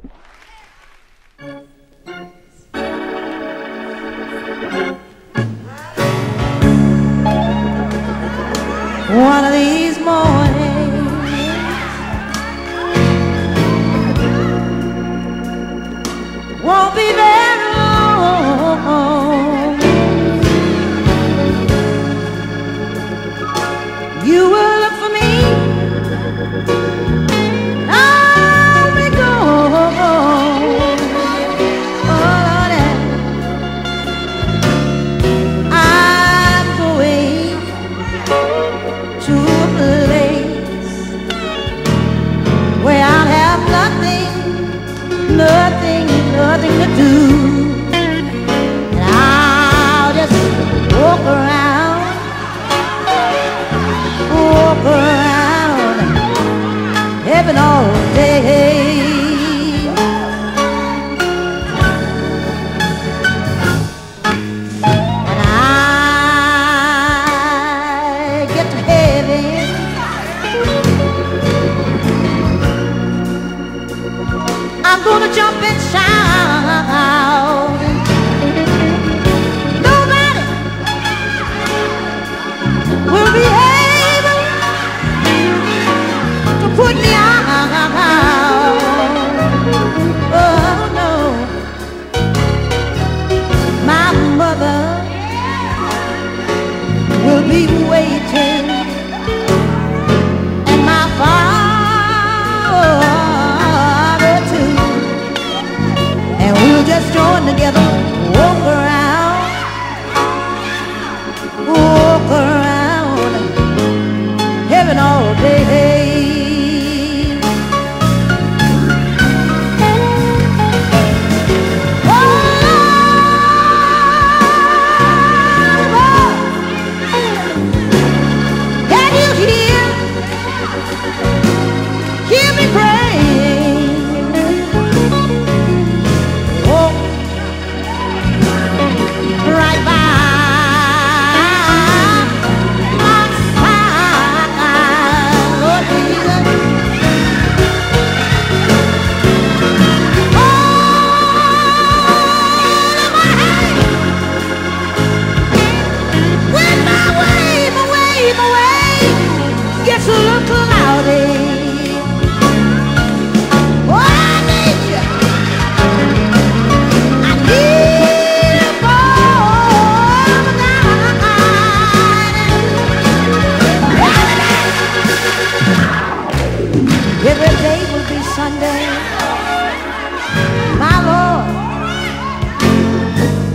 you gonna jump and shout. Nobody will be able to put me out. Oh no, my mother will be waiting.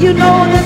you know